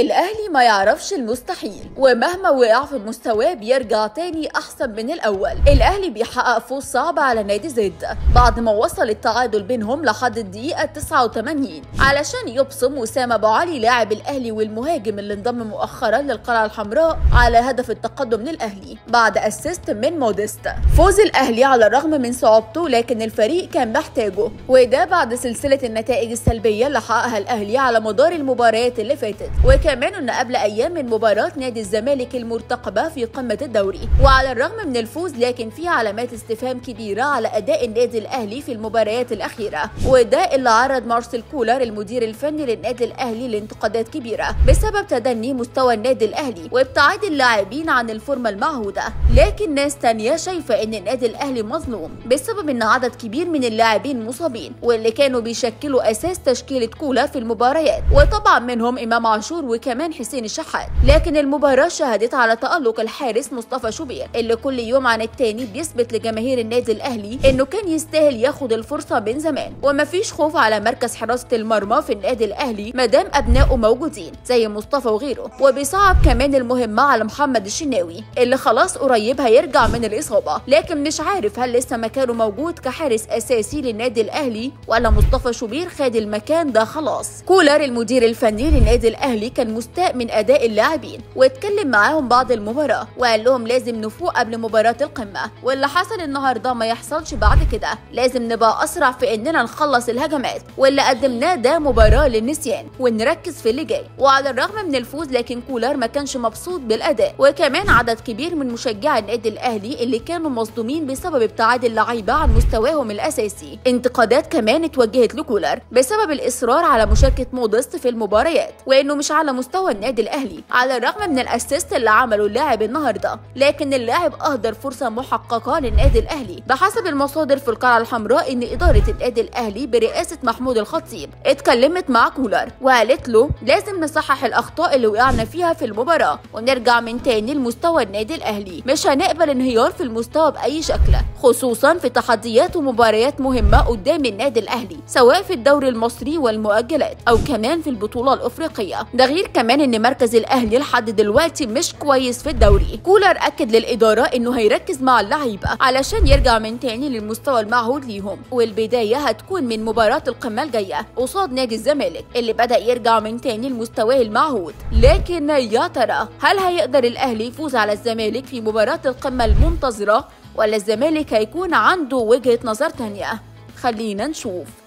الأهلي ما يعرفش المستحيل ومهما وقع في مستواه بيرجع تاني أحسن من الأول. الأهلي بيحقق فوز صعب على نادي زد بعد ما وصل التعادل بينهم لحد الدقيقة 89 علشان يبصم وسام أبو علي لاعب الأهلي والمهاجم اللي انضم مؤخرا للقلعة الحمراء على هدف التقدم للأهلي بعد assist من موديست فوز الأهلي على الرغم من صعوبته لكن الفريق كان محتاجه وده بعد سلسلة النتائج السلبية اللي حققها الأهلي على مدار المباريات اللي فاتت. وكمان أن قبل أيام من مباراة نادي الزمالك المرتقبة في قمة الدوري. وعلى الرغم من الفوز لكن في علامات استفهام كبيرة على أداء النادي الأهلي في المباريات الأخيرة. وده اللي عرض مارسيل كولر المدير الفني للنادي الأهلي لانتقادات كبيرة. بسبب تدني مستوى النادي الأهلي وابتعاد اللاعبين عن الفورمة المعهودة. لكن ناس تانية شايفة إن النادي الأهلي مظلوم بسبب إن عدد كبير من اللاعبين مصابين واللي كانوا بيشكلوا أساس تشكيلة كولر في المباريات. وطبعا منهم إمام عاشور وكمان حسين الشحات. لكن المباراة شهدت على تألق الحارس مصطفى شوبير اللي كل يوم عن التاني بيثبت لجماهير النادي الأهلي إنه كان يستاهل ياخد الفرصة من زمان. ومفيش خوف على مركز حراسة المرمى في النادي الأهلي مادام أبنائه موجودين زي مصطفى وغيره. وبيصعب كمان المهمة على محمد الشناوي اللي خلاص قريب هيرجع من الإصابة. لكن مش عارف هل لسه مكانه موجود كحارس أساسي للنادي الأهلي ولا مصطفى شوبير خد المكان ده خلاص. كولر المدير الفني للنادي الأهلي كان مستاء من أداء اللاعبين واتكلم معاهم بعد المباراة وقال لهم لازم نفوق قبل مباراة القمة. واللي حصل النهارده ما يحصلش بعد كده. لازم نبقى أسرع في إننا نخلص الهجمات. واللي قدمناه ده مباراة للنسيان. ونركز في اللي جاي. وعلى الرغم من الفوز لكن كولر ما كانش مبسوط بالأداء. وكمان عدد كبير من مشجعي النادي الأهلي اللي كانوا مصدومين بسبب ابتعاد اللعيبة عن مستواهم الأساسي. انتقادات كمان اتوجهت لكولر بسبب الإصرار على مشاركة مودست في المباريات. وإنه مش على مستوى النادي الأهلي على الرغم من الأسيست اللي عمله اللاعب النهارده. لكن اللاعب أهدر فرصة محققة للنادي الأهلي بحسب المصادر في القلعه الحمراء إن إدارة النادي الأهلي برئاسة محمود الخطيب اتكلمت مع كولر وقالت له لازم نصحح الأخطاء اللي وقعنا فيها في المباراة ونرجع من تاني لمستوى النادي الأهلي مش هنقبل انهيار في المستوى بأي شكل خصوصا في تحديات ومباريات مهمة قدام النادي الأهلي سواء في الدوري المصري والمؤجلات أو كمان في البطولة الأفريقية. ده غير كمان إن مركز الأهلي لحد دلوقتي مش كويس في الدوري. كولر أكد للإدارة إنه هيركز مع اللعيبة علشان يرجع من تاني للمستوى المعهود ليهم والبداية هتكون من مباراة القمة الجاية قصاد نادي الزمالك اللي بدأ يرجع من تاني لمستواه المعهود. لكن يا ترى هل هيقدر الأهلي يفوز على الزمالك في مباراة القمة المنتظرة ولا الزمالك هيكون عنده وجهة نظر تانية؟ خلينا نشوف.